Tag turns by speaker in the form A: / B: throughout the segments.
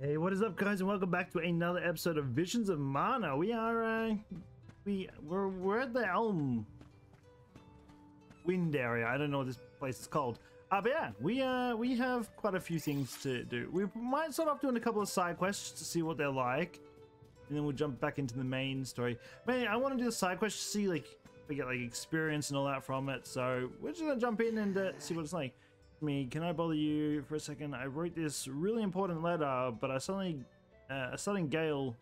A: Hey, what is up, guys, and welcome back to another episode of Visions of Mana. We are, uh, we we're we're at the Elm Wind area. I don't know what this place is called. Uh, but yeah, we uh we have quite a few things to do. We might start off doing a couple of side quests to see what they're like, and then we'll jump back into the main story. Man, I want to do the side quests to see like we get like experience and all that from it. So we're just gonna jump in and uh, see what it's like me, can I bother you for a second? I wrote this really important letter, but I suddenly, uh, a sudden gale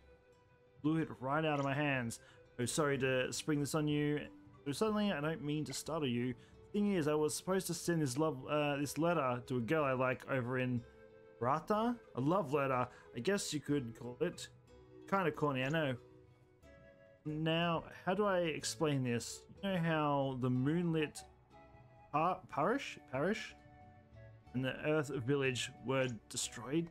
A: blew it right out of my hands. Oh, sorry to spring this on you. So suddenly, I don't mean to startle you. Thing is, I was supposed to send this love, uh, this letter to a girl I like over in Rata. A love letter, I guess you could call it. Kind of corny, I know. Now, how do I explain this? You know how the moonlit par parish, parish and the Earth Village were destroyed?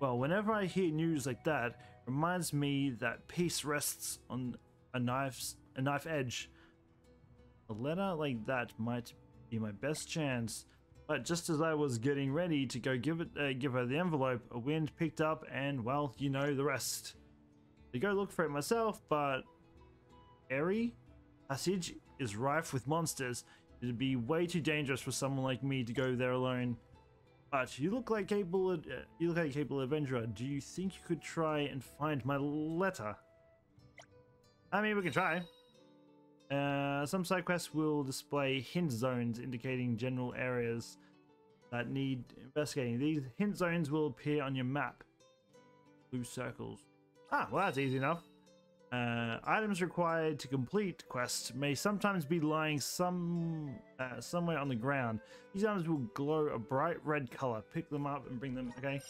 A: Well, whenever I hear news like that, reminds me that peace rests on a knife's a knife edge. A letter like that might be my best chance. But just as I was getting ready to go give it, uh, give her the envelope, a wind picked up, and well, you know the rest. I go look for it myself, but Eri passage is rife with monsters. It'd be way too dangerous for someone like me to go there alone. But you look like capable. Uh, you look like a capable adventurer. Do you think you could try and find my letter? I mean, we can try. Uh, some side quests will display hint zones indicating general areas that need investigating. These hint zones will appear on your map. Blue circles. Ah, well, that's easy enough. Uh, items required to complete quests may sometimes be lying some uh, somewhere on the ground. These items will glow a bright red color. Pick them up and bring them. Okay.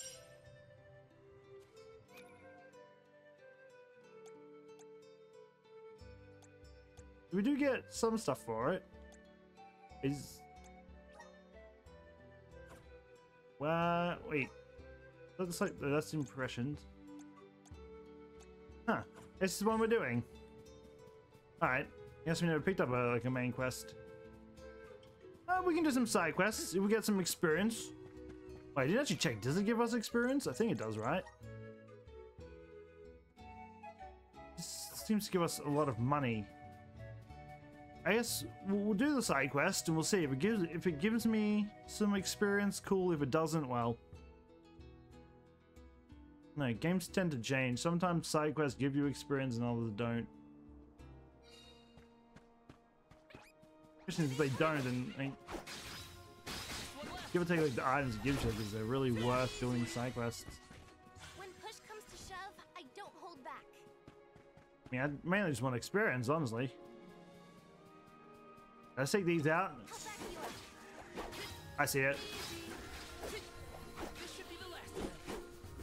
A: We do get some stuff for it. Is well, wait. Looks like that's impressions. This is what we're doing. Alright. Guess we never picked up a, like a main quest. Uh, we can do some side quests. We get some experience. Wait, I didn't actually check. Does it give us experience? I think it does, right? This seems to give us a lot of money. I guess we'll do the side quest and we'll see if it gives if it gives me some experience. Cool. If it doesn't, well, no, games tend to change. Sometimes side quests give you experience and others don't. If they don't, then I mean, give or take like the items it gives you because they're really worth doing side quests.
B: When push comes to shove, I don't hold back.
A: I mean, I mainly just want experience, honestly. Let's take these out. I see it.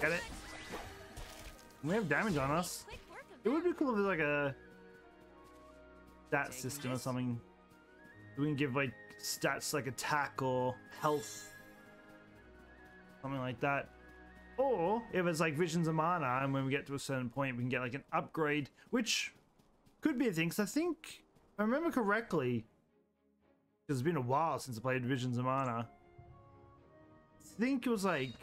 A: Get it? We have damage on us. It would be cool if there's like a stat system or something. We can give like stats like attack or health. Something like that. Or if it's like Visions of Mana and when we get to a certain point we can get like an upgrade, which could be a thing. Because I think, if I remember correctly, because it's been a while since I played Visions of Mana. I think it was like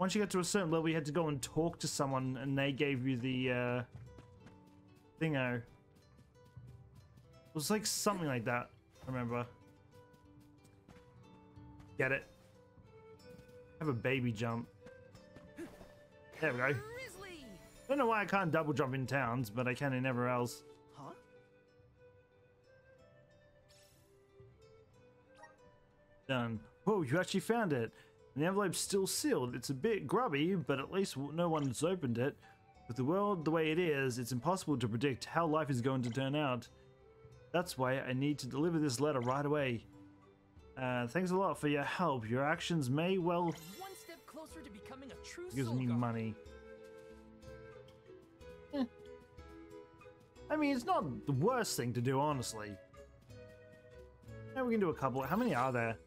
A: once you get to a certain level, you had to go and talk to someone, and they gave you the uh, thingo. It was like something like that. I remember. Get it? Have a baby jump. There we go. Don't know why I can't double jump in towns, but I can in everywhere else.
C: Huh?
A: Done. Whoa, you actually found it. And the envelope's still sealed. It's a bit grubby, but at least no one's opened it. With the world the way it is, it's impossible to predict how life is going to turn out. That's why I need to deliver this letter right away. Uh, thanks a lot for your help. Your actions may well...
C: One step closer to becoming a true
A: gives me money. Eh. I mean, it's not the worst thing to do, honestly. Yeah, we can do a couple. How many are there?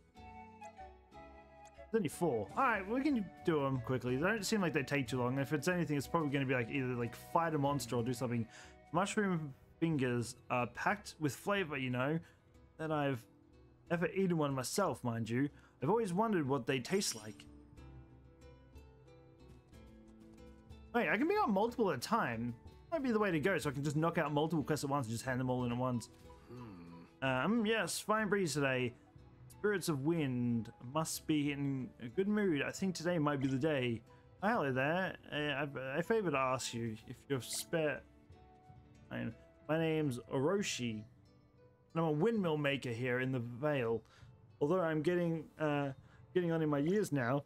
A: There's only four. Alright, we can do them quickly. They don't seem like they take too long. If it's anything, it's probably going to be like either like fight a monster or do something. Mushroom fingers are packed with flavor, you know, that I've ever eaten one myself, mind you. I've always wondered what they taste like. Wait, I can be on multiple at a time. Might be the way to go, so I can just knock out multiple quests at once and just hand them all in at once. Um, yes, fine breeze today. Spirits of wind must be in a good mood. I think today might be the day. Hi, Hello there. Uh, I, I favor to ask you if you're spare. My, my name's Orochi. And I'm a windmill maker here in the Vale. Although I'm getting uh, getting on in my years now,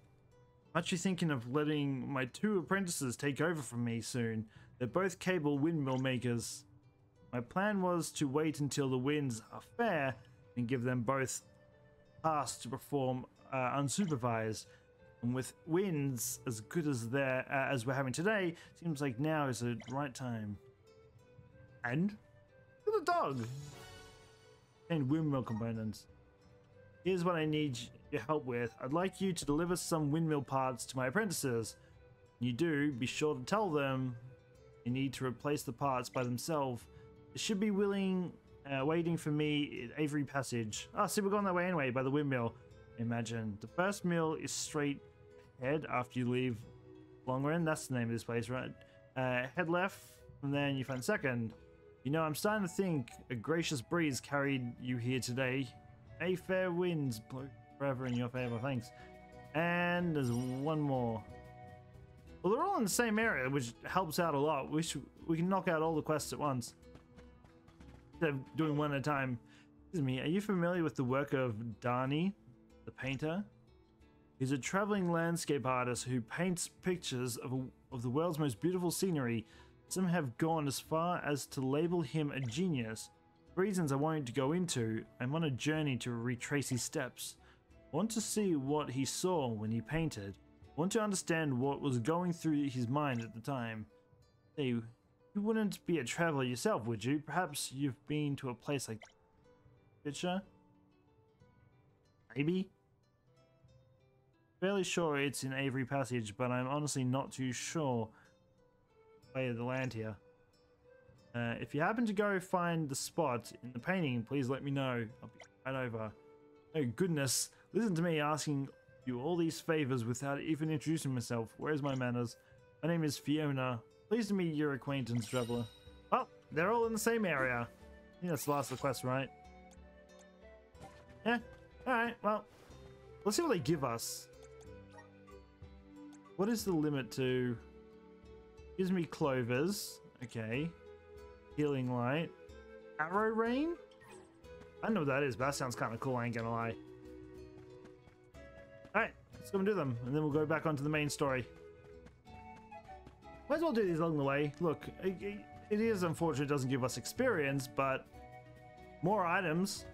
A: I'm actually thinking of letting my two apprentices take over from me soon. They're both capable windmill makers. My plan was to wait until the winds are fair and give them both tasks to perform uh, unsupervised. And with winds as good as they're uh, as we're having today, seems like now is the right time. And the dog and windmill components. Here's what I need your help with. I'd like you to deliver some windmill parts to my apprentices. When you do, be sure to tell them you need to replace the parts by themselves. They should be willing, uh, waiting for me Avery Passage. Ah, see, we're going that way anyway, by the windmill. Imagine. The first mill is straight ahead after you leave Longren. That's the name of this place, right? Uh, head left, and then you find second. You know, I'm starting to think a gracious breeze carried you here today. A fair winds blow forever in your favor, thanks. And there's one more. Well, they're all in the same area, which helps out a lot. We should, we can knock out all the quests at once. Instead of doing one at a time. Excuse me, are you familiar with the work of Dani, the painter? He's a traveling landscape artist who paints pictures of, of the world's most beautiful scenery. Some have gone as far as to label him a genius. For reasons I won't go into, I'm on a journey to retrace his steps. I want to see what he saw when he painted. I want to understand what was going through his mind at the time. Say, you wouldn't be a traveler yourself, would you? Perhaps you've been to a place like Picture? Maybe? Fairly sure it's in Avery Passage, but I'm honestly not too sure lay of the land here. Uh, if you happen to go find the spot in the painting, please let me know. I'll be right over. Oh goodness, listen to me asking you all these favors without even introducing myself. Where's my manners? My name is Fiona. Pleased to meet your acquaintance, traveler. Well, they're all in the same area. I think that's the last of the quest, right? Yeah. Alright, well. Let's see what they give us. What is the limit to... Gives me clovers. Okay. Healing light. Arrow rain? I know what that is, but that sounds kind of cool, I ain't gonna lie. Alright, let's go and do them, and then we'll go back onto the main story. Might as well do these along the way. Look, it, it- is unfortunate it doesn't give us experience, but more items.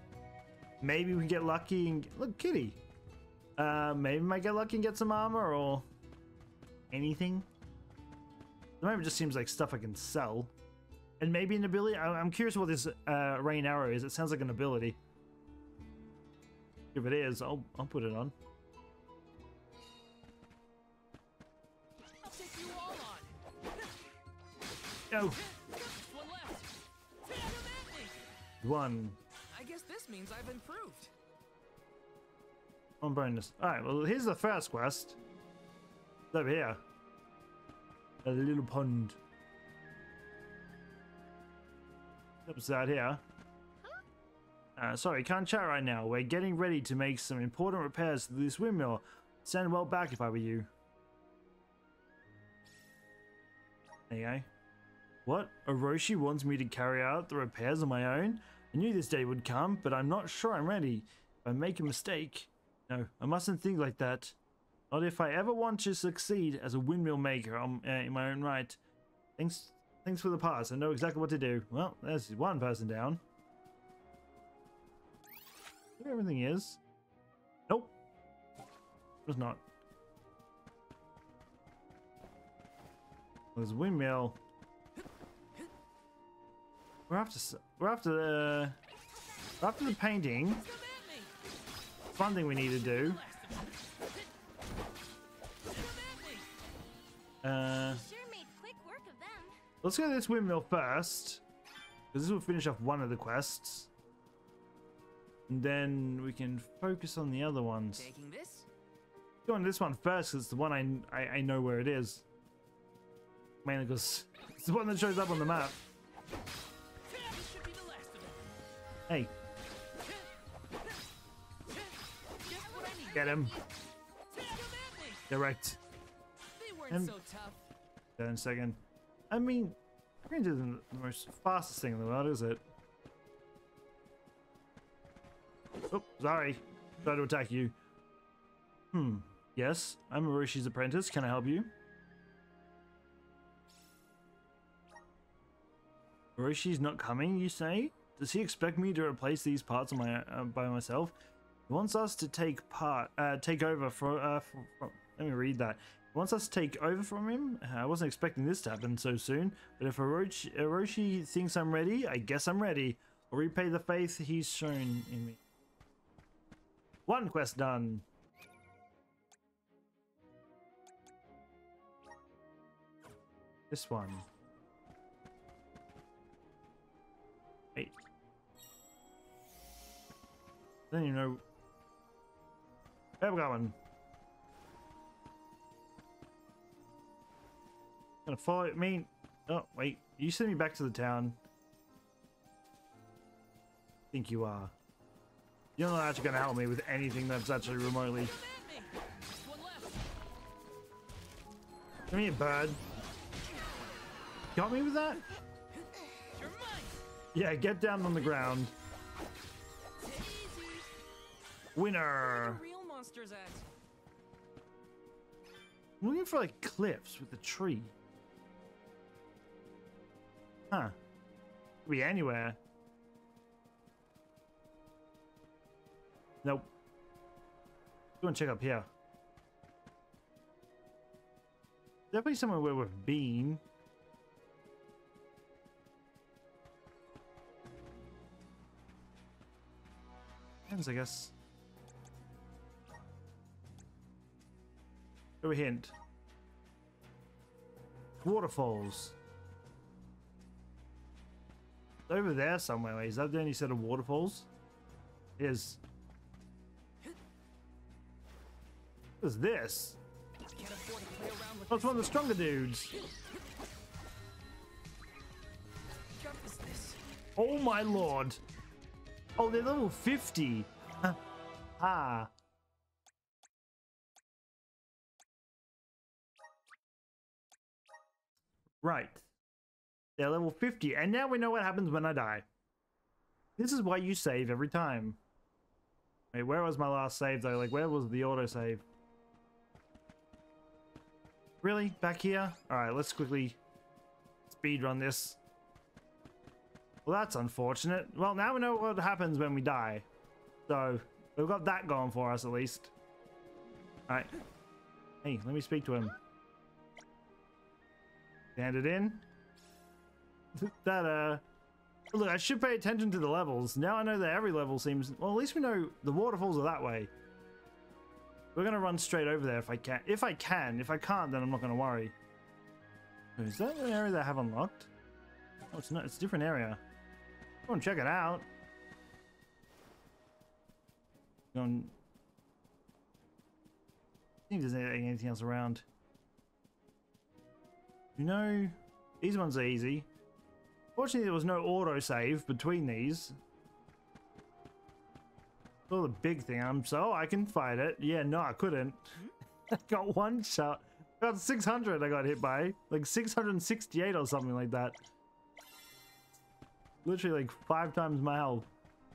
A: Maybe we can get lucky and... Look, kitty. Uh, maybe we might get lucky and get some armor or anything. The moment, just seems like stuff I can sell. And maybe an ability. I- I'm curious what this uh, rain arrow is. It sounds like an ability. If it is, I'll I'll put it on. No,
C: one left. I'm
A: one
C: I guess this means I've improved.
A: one bonus. All right. Well, here's the first quest. It's over here. A little pond. Upside here. Uh, sorry, can't chat right now. We're getting ready to make some important repairs to this windmill. Send well back if I were you. There you go. What? Orochi wants me to carry out the repairs on my own? I knew this day would come, but I'm not sure I'm ready. If I make a mistake. No, I mustn't think like that. Not if I ever want to succeed as a windmill maker on, uh, in my own right. Thanks, thanks for the pass. I know exactly what to do. Well, there's one person down. There everything is. Nope. It's not. There's a windmill. We're after. We're after the. We're after the painting.
C: Come.
A: Fun thing we need to do.
C: Come at me.
A: Uh,
B: Sure made quick work of them.
A: let's go to this windmill first, because this will finish off one of the quests. And then we can focus on the other ones.
C: Taking this?
A: Go on this one first, 'cause it's the one I, I I know where it is. Mainly because it's the one that shows up on the map. Hey,
C: Just what I need.
A: get him.
C: Tag 'em at me.
A: Direct. And-
C: so tough.
A: Second. I mean, Range isn't the most fastest thing in the world, is it? Oh, sorry. Try to attack you. Hmm. Yes, I'm Oroshi's apprentice. Can I help you? Oroshi's not coming, you say? Does he expect me to replace these parts on my uh, by myself? He wants us to take part, uh, take over for, uh. Let me read that. He wants us to take over from him. I wasn't expecting this to happen so soon. But if Orochi, Orochi thinks I'm ready, I guess I'm ready. I'll repay the faith he's shown in me. One quest done. This one. I don't know. Where we going? Gonna follow me. Oh, wait. You send me back to the town. think you are. You're not actually gonna help me with anything that's actually remotely.
C: Give me.
A: a. Bird. Got me with that? Yeah, get down on the ground.
C: Take it easy.
A: Winner.
C: The real monsters at.
A: I'm looking for like cliffs with a tree. Huh. Could be anywhere. Nope. Go and check up here. Definitely somewhere where we've been. Depends, I guess. Give a hint. Waterfalls. Over there somewhere. Is that the only set of waterfalls? Is. What is this? Oh, one of the stronger dudes. Oh my lord. Oh, they're level 50. ah. Right. They're level 50, and now we know what happens when I die. This is why you save every time. Wait, where was my last save though? Like, where was the autosave? Really? Back here? Alright, let's quickly speed run this. Well, that's unfortunate. Well, now we know what happens when we die. So, we've got that going for us at least. Alright. Hey, let me speak to him. Stand it in. that, uh... Look, I should pay attention to the levels. Now I know that every level seems... Well, at least we know the waterfalls are that way. We're gonna run straight over there if I can. If I can. If I can't, then I'm not gonna worry. Is that an area that I have unlocked? Oh, it's not. It's a different area. Go and check it out. Go and... I think there's anything else around. You know, these ones are easy. Fortunately, there was no autosave between these. Oh, the big thing. I'm so I can fight it. Yeah, no, I couldn't. I got one shot. Got 600 I got hit by. Like 668 or something like that. Literally like five times my health.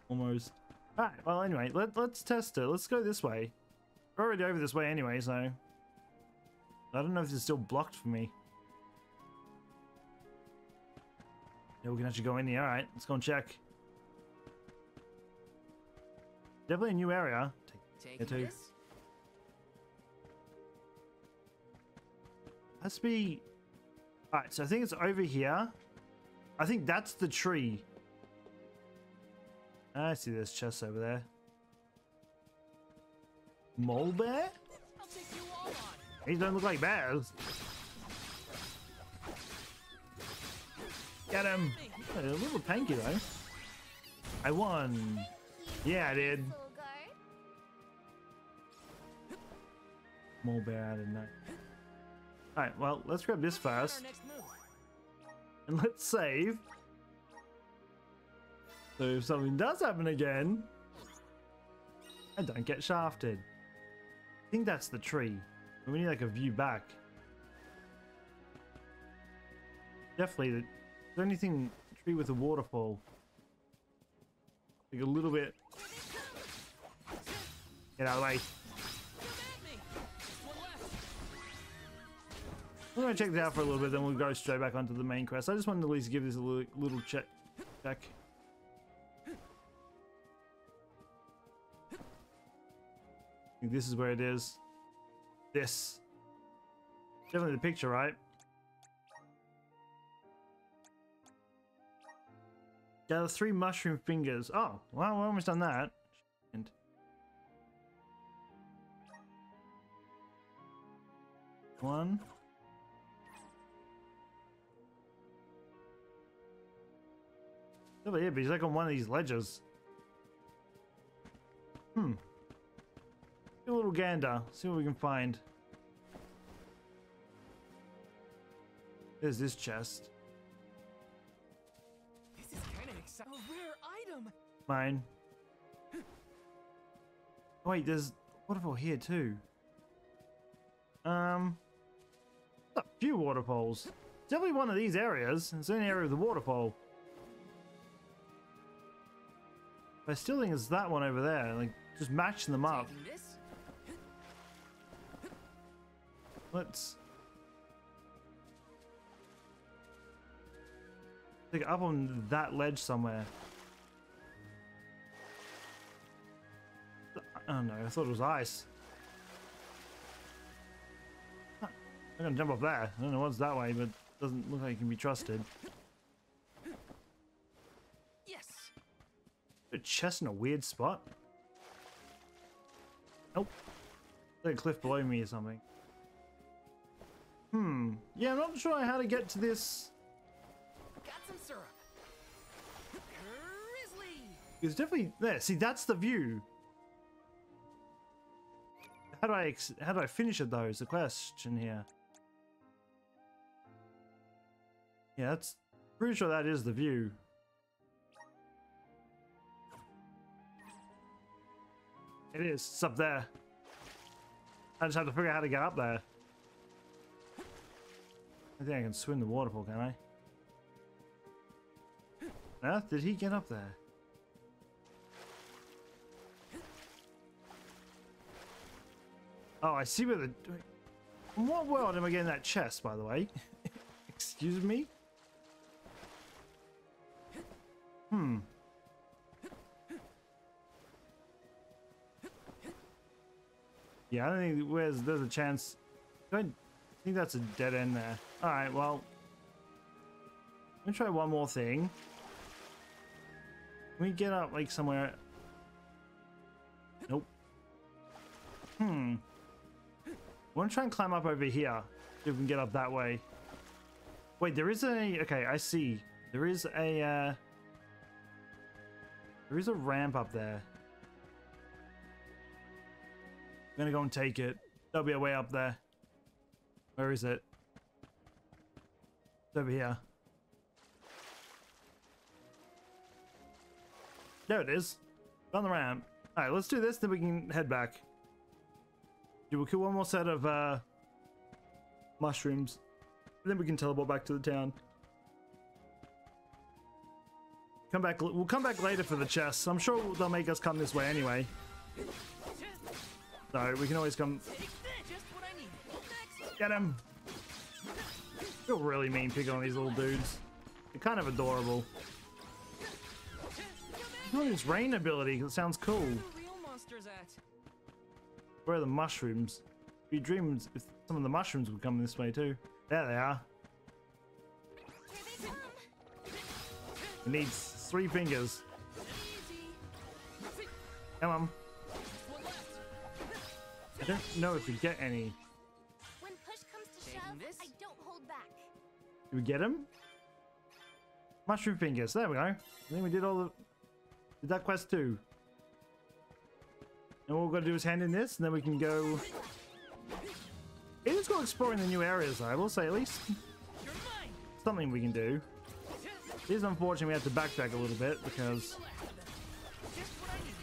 A: Almost. Alright, well anyway, let, let's test it. Let's go this way. We're already over this way anyway, so... I don't know if it's still blocked for me. Yeah, we can actually go in here. Alright, let's go and check. Definitely a new area.
C: Taking
A: too.
C: this?
A: Has to be. Alright, so I think it's over here. I think that's the tree. I see this chest over there. Mole bear?
C: I'll take you all on.
A: These don't look like bears. Get him! A little tanky though. I won. Yeah, I did.
B: Solgar.
A: bad of night. Alright, well, let's grab this first. And let's save. So if something does happen again, I don't get shafted. I think that's the tree. We need like a view back. Definitely the, the only thing tree with a waterfall. Like a little bit. Get out of the way. We're gonna check this out for a little bit, then we'll go straight back onto the main quest. I just wanted to at least give this a little, little check. Check. I think this is where it is. This. Definitely the picture, right? Gather three mushroom fingers. Oh, well, we're almost done that. And one. Over here, but he's like on one of these ledges. Hmm. Do a little gander. See what we can find. There's this chest.
C: A rare item.
A: Mine. Oh, wait, there's waterfall here too. Um, a few waterfalls. Definitely one of these areas. It's an area of the waterfall. I still think it's that one over there. Like, just matching them up. Let's it up on that ledge somewhere. Oh no, I thought it was ice. Huh, I'm gonna jump off there. I don't know what's that way, but doesn't look like it can be trusted.
C: Yes.
A: A chest in a weird spot. Nope. There's a cliff below me or something. Hmm. Yeah, I'm not sure how to get to this. It's definitely there. See, that's the view. How do I how do I finish it though? Is the question here. Yeah, that's pretty sure that is the view. It is. It's up there. I just have to figure out how to get up there. I think I can swim the waterfall, can I? Huh? Did he get up there? Oh, I see where the. In what world am I getting that chest, by the way? Excuse me? Hmm. Yeah, I don't think where's there's a chance. I think that's a dead end there. All right, well, let me try one more thing. Can we get up like somewhere? Nope. Hmm. Want to try and climb up over here. See if we can get up that way. Wait, there is a. Okay, I see. There is a. Uh, there is a ramp up there. I'm gonna go and take it. There'll be a way up there. Where is it? It's over here. There it is. On the ramp. Alright, let's do this, then we can head back. We'll kill one more set of uh mushrooms. Then we can teleport back to the town. Come back we'll come back later for the chests. I'm sure they'll make us come this way anyway. So we can always come get him. Feel really mean picking on these little dudes. They're kind of adorable. Oh, this rain ability, it sounds cool.
C: Where the real monsters at?
A: Where are the mushrooms? We dreamed if some of the mushrooms would come this way too. There they are.
B: Here they come.
A: It needs three fingers.
C: Easy.
A: Come on. I don't know if we get any.
B: When push comes to shove. I don't hold back.
A: Did we get him? Mushroom fingers. There we go. I think we did all the. Did that quest too. And all we've got to do is hand in this, and then we can go It is cool exploring the new areas. I will say, at least something we can do. It is unfortunate we have to backtrack a little bit because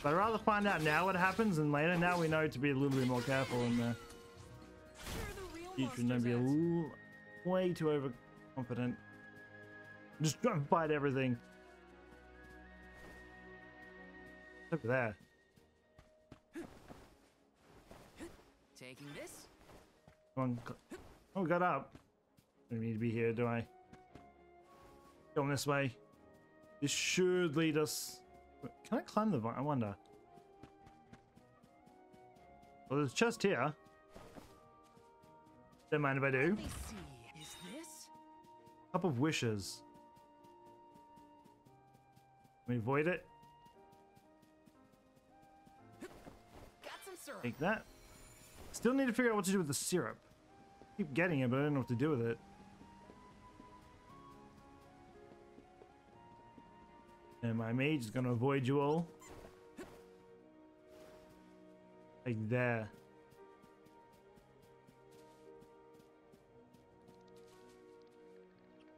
A: but I'd rather find out now what happens than later. Now we know to be a little bit more careful in the future and don't be a little way too overconfident. Just try and fight everything. Over there.
C: Taking this?
A: Come on. Oh, got up. Don't need to be here, do I? Going this way. This should lead us. Can I climb the vine? I wonder. Well, there's a chest here. Don't mind if I do.
C: Let me see. Is this?
A: Cup of wishes. Can we avoid it?
C: Got some syrup.
A: Take that. Still need to figure out what to do with the syrup. Keep getting it, but I don't know what to do with it. And my mage is gonna avoid you all. Like there.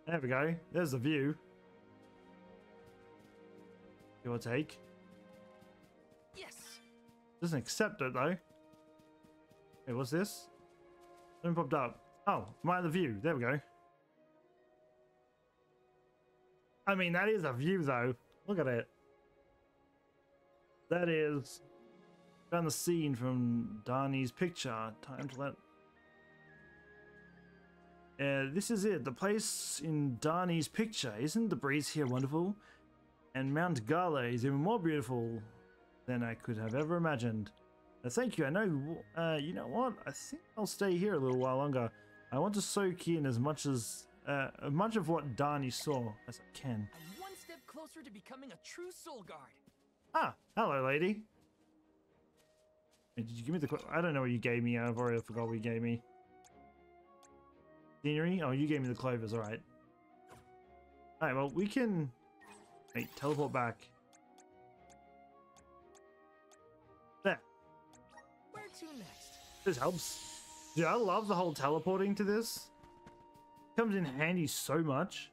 A: There we go. There's the view. Or take.
C: Yes.
A: Doesn't accept it though. Wait, what's this? Something popped up. Oh, my the view. There we go. I mean, that is a view though. Look at it. That is found the scene from Darnie's picture. Time to let. Uh, this is it. The place in Darnie's picture. Isn't the breeze here wonderful? And Mount Gala is even more beautiful than I could have ever imagined. Uh, thank you. I know. Uh, you know what? I think I'll stay here a little while longer. I want to soak in as much as uh, as much of what Darnie saw as I can.
C: I'm one step closer to becoming a true soul guard.
A: Ah, hello, lady. Did you give me the? I don't know what you gave me. I've already forgot what you gave me. Scenery? Oh, you gave me the clovers. All right. All right. Well, we can. Wait, teleport back.
C: To next?
A: This helps. Dude, I love the whole teleporting to this. Comes in handy so much.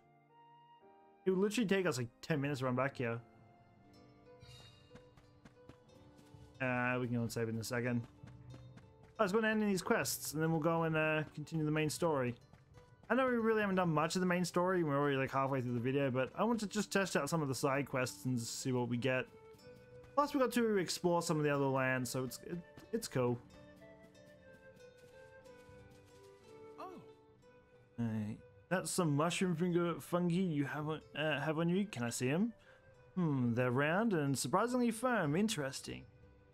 A: It would literally take us like 10 minutes to run back here. Uh, we can go and save in a second. I was going to end in these quests, and then we'll go and uh, continue the main story. I know we really haven't done much of the main story. We're already like halfway through the video, but I want to just test out some of the side quests and see what we get. Plus, we got to explore some of the other lands, so it's it, it's cool.
C: Oh,
A: Alright. That's some mushroom finger fungi you have on, uh, have on you. Can I see them? Hmm, they're round and surprisingly firm. Interesting.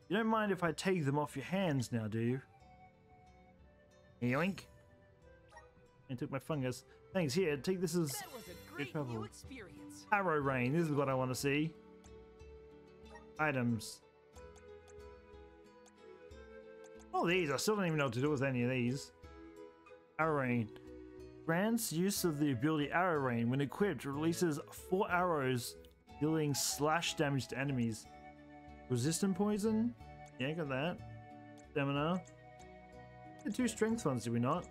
A: You don't mind if I take them off your hands now, do you? Yoink. I took my fungus. Thanks, here, take this as
C: that was a great
A: trouble.
C: new experience.
A: arrow rain. This is what I want to see. Items. Oh, these. I still don't even know what to do with any of these. Arrow rain. Grants use of the ability Arrow Rain. When equipped, releases four arrows, dealing slash damage to enemies. Resistant poison? Yeah, got that. Stamina. The two strength ones, did we not?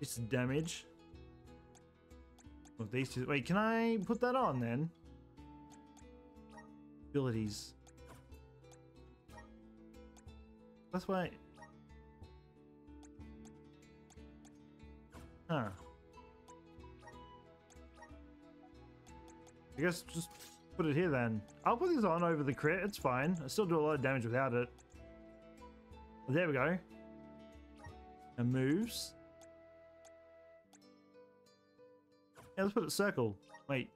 A: Just damage. Well, these two. Wait, can I put that on then? Abilities. That's why. Huh. I guess just put it here then. I'll put this on over the crit. It's fine. I still do a lot of damage without it. There we go. And moves. Yeah, let's put it circle. Wait.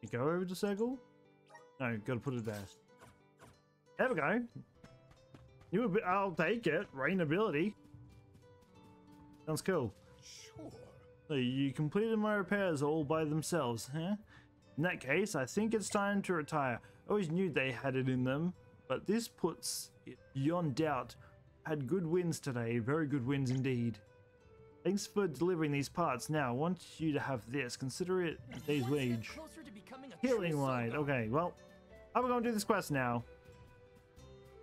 A: You go over to circle? No, gotta put it there. There we go. You a I'll take it. Rain ability. Sounds cool.
C: Sure.
A: So you completed my repairs all by themselves, huh? In that case, I think it's time to retire. I always knew they had it in them, but this puts it beyond doubt. Had good wins today, very good wins indeed. Thanks for delivering these parts. Now, I want you to have this. Consider it a day's wage.
C: closer to becoming a true
A: Healing light. Okay, well, I'm gonna do this quest now.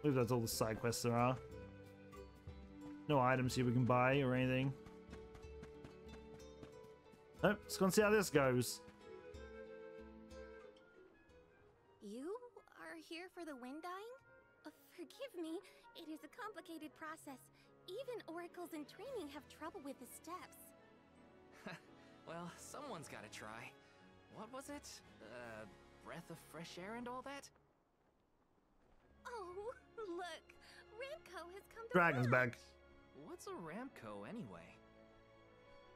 A: I believe that's all the side quests there are. No items here we can buy or anything. Oh, let's go and see how this goes.
B: You are here for the wind dying? Uh, forgive me, it is a complicated process. Even oracles in training have trouble with the steps.
C: Well, someone's gotta try. What was it? Uh, breath of fresh air and all that?
B: Oh, look! Ramcoh has come to
A: Dragon's
B: watch.
A: back.
C: What's a Ramcoh anyway?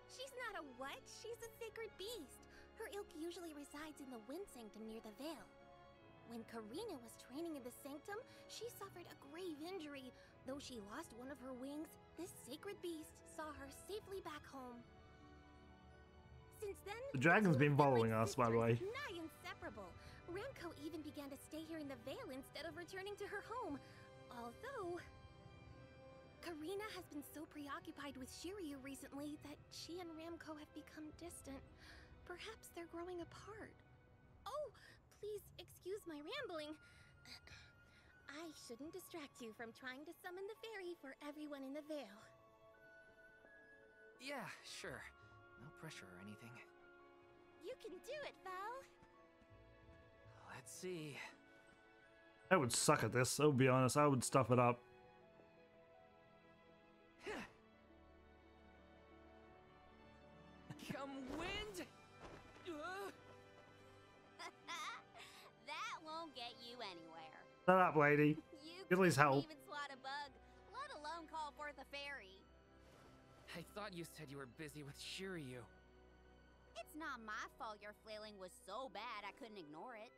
B: She's not a what? She's a sacred beast. Her ilk usually resides in the Wind Sanctum near the Vale. When Careena was training in the Sanctum, she suffered a grave injury. Though she lost one of her wings, this sacred beast saw her safely back home. Since then,
A: The dragon's
B: two
A: been following us, by the way.
B: sisters, Nigh inseparable. Ramcoh even began to stay here in the Vale instead of returning to her home. Although, Careena has been so preoccupied with Shiryu recently that she and Ramcoh have become distant. Perhaps they're growing apart. Oh, please excuse my rambling. I shouldn't distract you from trying to summon the fairy for everyone in the Vale.
C: Yeah, sure. No pressure or anything.
B: You can do it, Val.
C: Let's see.
A: I would suck at this, I'll be honest. I would stuff it up.
C: Come wind!
D: That won't get you anywhere.
A: Shut up, lady.
D: You
A: At least
D: couldn't
A: help.
D: even swat a bug, let alone call forth a fairy.
C: I thought you said you were busy with Shiryu.
D: It's not my fault your flailing was so bad I couldn't ignore it.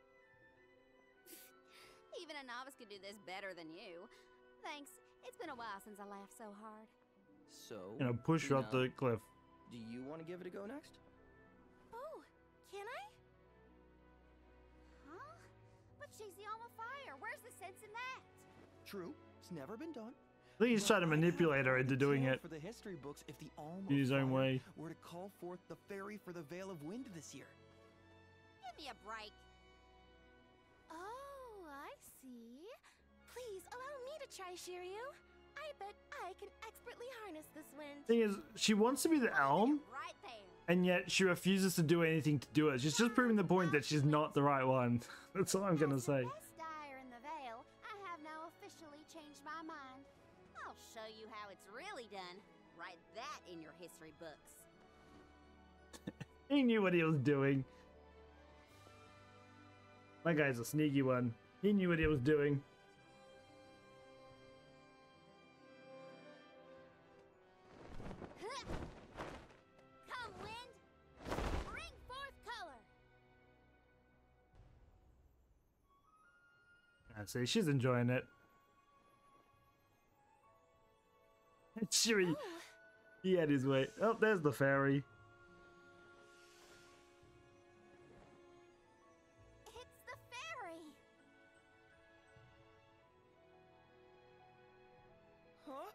D: Even a novice could do this better than you. Thanks. It's been a while since I laughed so hard.
E: So,
A: You know, push her
E: off
A: the cliff.
E: Do you want to give it a go next?
B: Oh, can I?
D: Huh? But she's the alma fire. Where's the sense in that?
E: True, it's never been done.
A: I think he's trying to manipulate her into doing it
E: For the history books, if the Alma
A: in his own
E: Fire
A: way.
E: were to call forth the fairy for the Veil of Wind this year.
D: Give me a break.
B: Try Shiryu. I bet I can expertly harness this wind.
A: Thing is, she wants to be the elm,
D: Right there.
A: and yet she refuses to do anything to do it. She's just proving the point that she's not the right one. That's all I'm gonna say.
D: best in the Vale, I have now officially changed my mind. I'll show you how it's really done. Write that in your history books.
A: He knew what he was doing. My guy's a sneaky one. He knew what he was doing. See, she's enjoying it. Shiri, he had his way. Oh, there's the fairy.
D: It's the fairy!
E: Huh?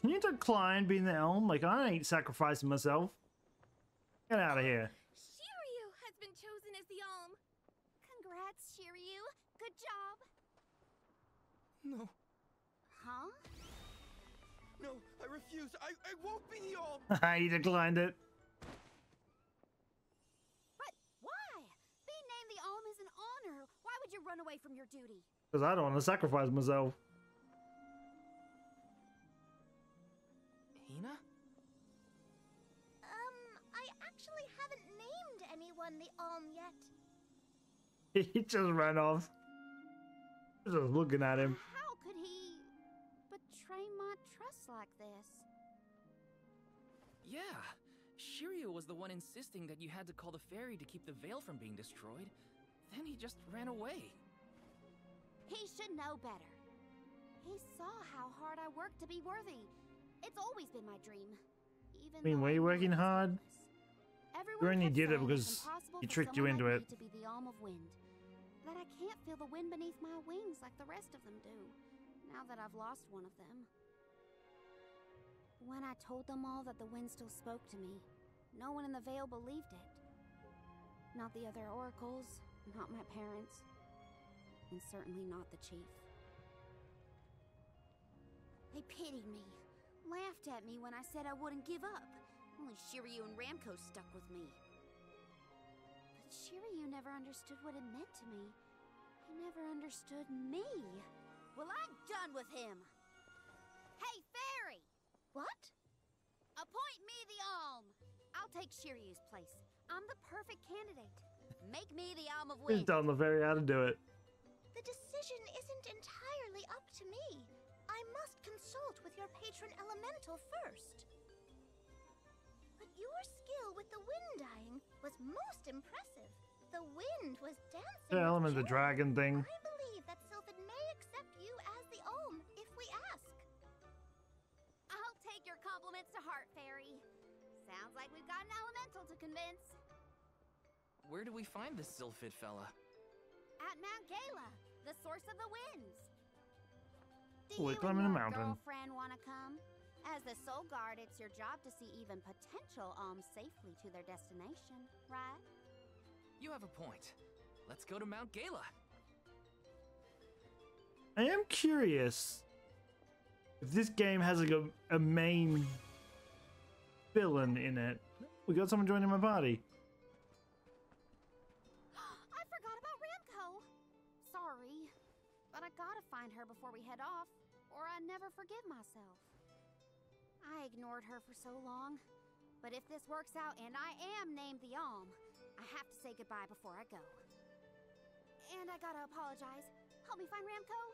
A: Can you decline being the elm? Like, I ain't sacrificing myself. Get out of here.
B: Shiryu has been chosen as the Alm.
D: Congrats, Shiryu! Good job!
E: No,
D: Huh?
E: no, I refuse. I, I won't be the Alma.
A: he declined it.
D: But why? Being named the Alm is an honor. Why would you run away from your duty?
A: Because I don't want to sacrifice myself.
C: Hina?
B: Um, I actually haven't named anyone the Alm yet.
A: He just ran off. Just looking at him.
D: How could he betray my trust like this?
C: Yeah. Shiryu was the one insisting that you had to call the fairy to keep the veil from being destroyed. Then he just ran away.
D: He should know better. He saw how hard I worked to be worthy. It's always been my dream. Even
A: I mean, were you working hard?
D: hopeless. Everyone
A: You only did it
D: saying it's
A: because
D: impossible
A: he
D: for
A: tricked you
D: someone
A: into
D: like
A: it.
D: That I can't feel the wind beneath my wings like the rest of them do. Now that I've lost one of them. When I told them all that the wind still spoke to me, no one in the Vale believed it. Not the other oracles, not my parents, and certainly not the chief. They pitied me, laughed at me when I said I wouldn't give up. Only Shiryu and Ramcoh stuck with me. But Shiryu never understood what it meant to me. He never understood me. Well, I'm done with him. Hey, Fairy!
B: What?
D: Appoint me the Alm. I'll take Shiryu's place. I'm the perfect candidate. Make me the Alm of
A: He's
D: Wind.
A: telling the fairy how to do it.
B: The decision isn't entirely up to me. I must consult with your patron elemental first. But your skill with the wind dying was most impressive. The wind was dancing.
A: The
B: with
A: element, the dragon thing.
B: I believe that Sylphid may accept you as the Alm if we ask.
D: I'll take your compliments to heart, Fairy. Sounds like we've got an elemental to convince.
C: Where do we find this Sylphid fella?
D: At Mount Gala, the source of the winds. Do
A: we're
D: you
A: climbing
D: and your
A: mountain.
D: girlfriend want to come? As the Soul Guard, it's your job to see even potential alms safely to their destination, right?
C: You have a point. Let's go to Mount Gala.
A: I am curious if this game has like a, a main villain in it. We got someone joining my party.
D: I forgot about Ramcoh. Sorry, but I gotta find her before we head off, or I never forgive myself. I ignored her for so long, but if this works out and I am named the Alm, I have to say goodbye before I go. And I gotta apologize. Help me find Ramcoh.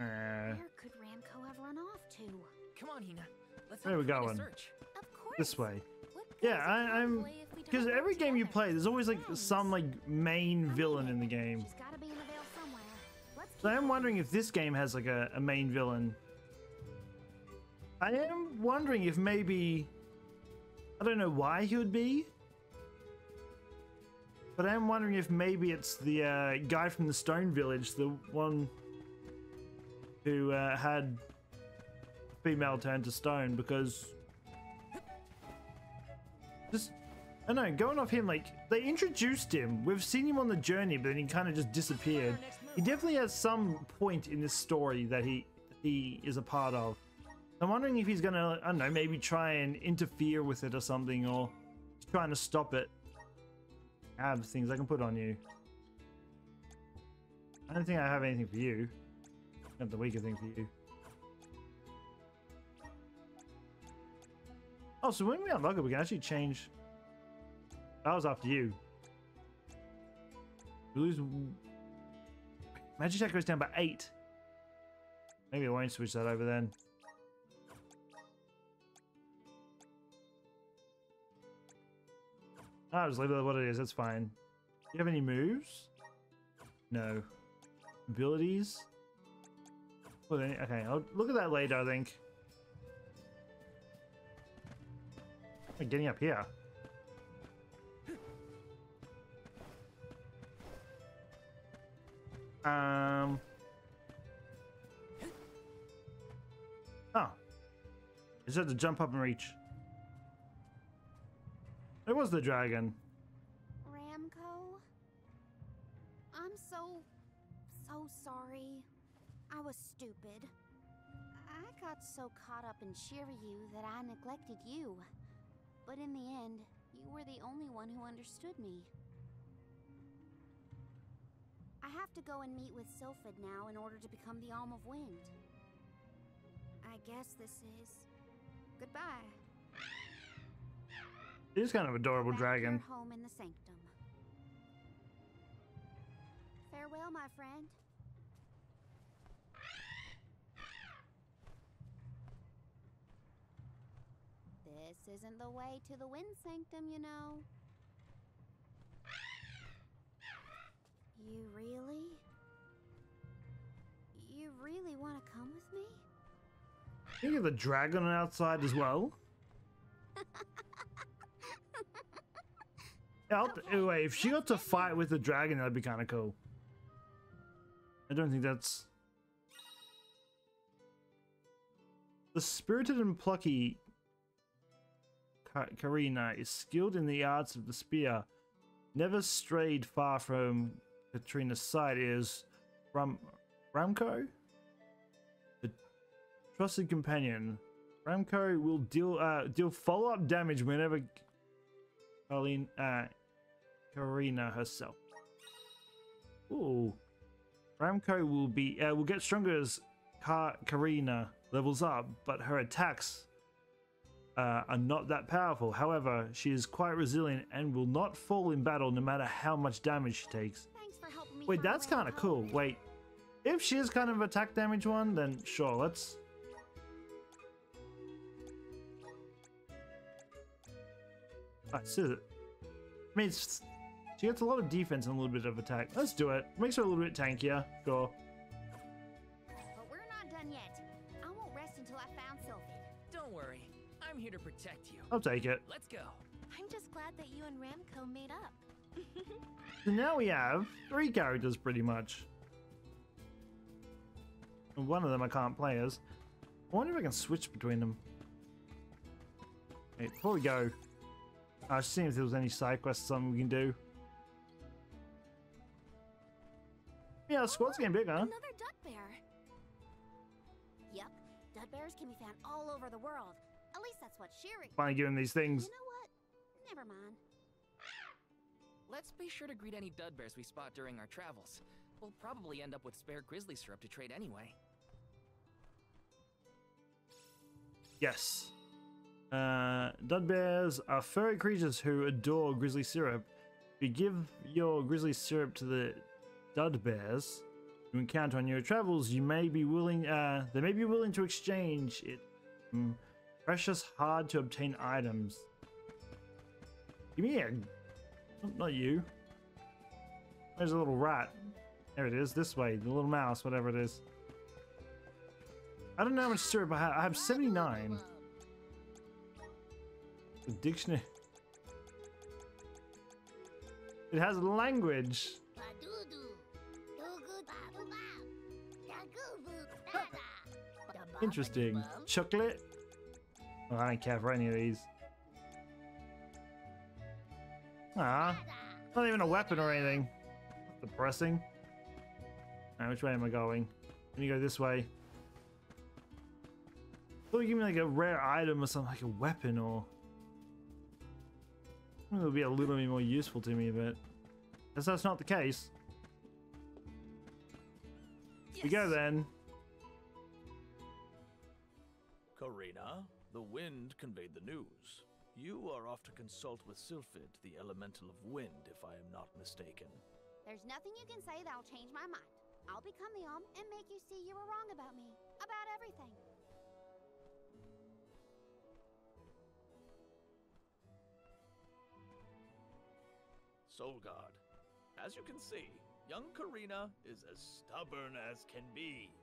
A: Uh,
D: Where could Ramcoh have run off to?
C: Come on, Hinna. Let's
A: Where
C: help
A: we
C: find a
A: going?
C: search.
B: Of course.
A: this way. Yeah,
B: good's a
A: I, I'm
B: convoy if we don't
A: because every game you play, there's always like some like main villain in the game.
D: She's gotta be in the Vale somewhere. Let's
A: So I'm wondering if this game has like a, a main villain. I am wondering if maybe I don't know why he would be, but I am wondering if maybe it's the uh, guy from the Stone Village, the one who uh, had female turned to stone, because just I don't know, going off him like they introduced him. We've seen him on the journey, but then he kind of just disappeared. He definitely has some point in this story that he he is a part of. I'm wondering if he's gonna, I don't know, maybe try and interfere with it or something, or trying to stop it. I have things I can put on you. I don't think I have anything for you. Have the weaker thing for you. Oh, so when we unlock it, we can actually change. That was after you. We lose. Magic attack goes down by eight. Maybe I won't switch that over then. I'll just leave it what it is. That's fine. Do you have any moves? No. Abilities? Okay, I'll look at that later, I think. I'm getting up here? Um. Oh. It said to jump up and reach. It was the dragon.
D: Ramcoh? I'm so, so sorry. I was stupid. I got so caught up in Shiryu that I neglected you. But in the end, you were the only one who understood me. I have to go and meet with Sylphid now in order to become the Alm of Wind. I guess this is goodbye.
A: Is kind of adorable
D: Back
A: dragon.
D: Home in the sanctum. Farewell, my friend. This isn't the way to the wind sanctum, you know. You really? You really want to come with me?
A: Think of the dragon outside as well. Anyway, if she got to fight with the dragon, that'd be kind of cool. I don't think that's. The spirited and plucky Careena is skilled in the arts of the spear. Never strayed far from Katrina's side is Ram Ramcoh? The trusted companion. Ramcoh will deal uh, deal follow-up damage whenever Colleen uh Careena herself. Ooh. Ramcoh will be uh, will get stronger as Ka Careena levels up, but her attacks uh, are not that powerful. However, she is quite resilient and will not fall in battle no matter how much damage she takes.
D: For me.
A: Wait, that's kind of cool. Wait, if she is kind of attack damage one, then sure, let's. Ah, so- I mean, it's, she gets a lot of defense and a little bit of attack. Let's do it. Makes her a little bit tankier. Sure.
D: But we're not done yet. I won't rest until I found Sylphid.
C: Don't worry, I'm here to protect you.
A: I'll take it.
C: Let's go.
B: I'm just glad that you and Ramcoh made up.
A: So now we have three characters pretty much. And one of them I can't play as. I wonder if I can switch between them. Wait, before we go, I was seeing if there was any side quests or something we can do. Yeah, the squad's getting bigger.
D: Another dud bear. Yep, dud bears can be found all over the world. At least that's what Shiri.
A: Finally giving these things.
D: You know what? Never mind.
C: Let's be sure to greet any dud bears we spot during our travels. We'll probably end up with spare grizzly syrup to trade anyway.
A: Yes. Uh, dud bears are furry creatures who adore grizzly syrup. If you give your grizzly syrup to the dud bears you encounter on your travels, you may be willing. Uh, they may be willing to exchange it. mm, precious, hard to obtain items. Give me a. Not you. There's a little rat. There it is. This way. The little mouse. Whatever it is. I don't know how much syrup I have. I have 79. The dictionary. It has language. Interesting. Chocolate? Oh, I don't care for any of these. Ah, not even a weapon or anything. Depressing. Now, which way am I going? Let me go this way. Thought you give me like a rare item or something, like a weapon or. It would be a little bit more useful to me, but guess that's not the case. We go then.
F: Careena, the wind conveyed the news. You are off to consult with Sylphid, the elemental of wind, if I am not mistaken.
D: There's nothing you can say that'll change my mind. I'll become the Alm and make you see you were wrong about me. About everything.
F: Soul Guard, as you can see, young Careena is as stubborn as can be.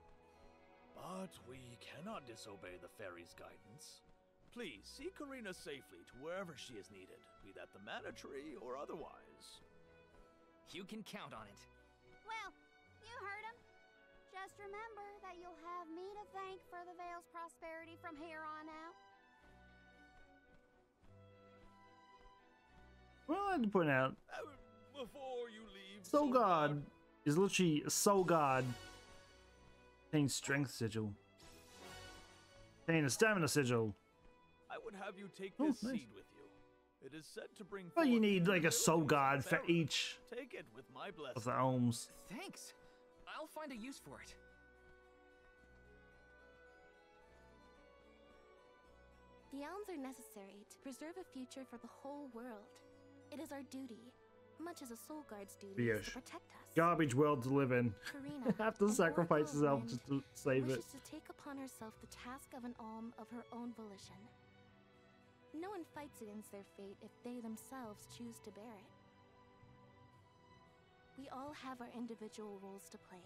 F: But we cannot disobey the fairy's guidance. Please see Careena safely to wherever she is needed, be that the mana tree or otherwise.
C: You can count on it.
D: Well, you heard him. Just remember that you'll have me to thank for the Vale's prosperity from here on out.
A: Well, I had to point out,
F: Uh, before you leave,
A: Soul God is literally a Soul God. Contains Strength Sigil. Contains a Stamina Sigil.
F: I would have you take
A: Oh,
F: this
A: nice.
F: seed with you. It is said to bring.
A: Well, you need like a Soul
F: abilities of
A: God
F: the
A: for each
F: Take it with my blessing.
A: of the Ohms.
C: Thanks. I'll find a use for it.
B: The alms are necessary to preserve a future for the whole world. It is our duty, much as a soul guard's duty is to protect us.
A: Garbage world to live in.
B: Careena,
A: have to sacrifice herself just to save it.
B: wishes to take upon herself the task of an alm of her own volition. No one fights against their fate if they themselves choose to bear it. We all have our individual roles to play,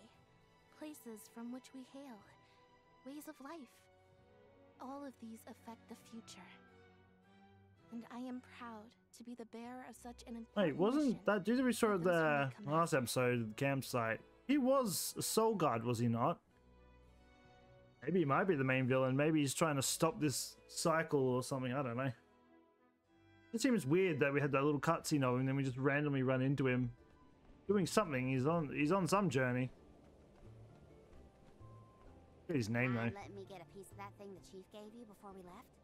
B: places from which we hail, ways of life. All of these affect the future. And I am proud to be the bearer of such an important
A: Wait, wasn't that dude we saw
B: for
A: at
B: those who
A: the last episode of the campsite? He was a Soul God, was he not? Maybe he might be the main villain. Maybe he's trying to stop this cycle or something. I don't know. It seems weird that we had that little cutscene of him, and then we just randomly run into him doing something. He's on. He's on some journey. Get his name though.
D: Letting me get a piece of that thing the chief gave you before we left?